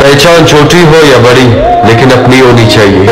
पहचान छोटी हो या बड़ी लेकिन अपनी होनी चाहिए।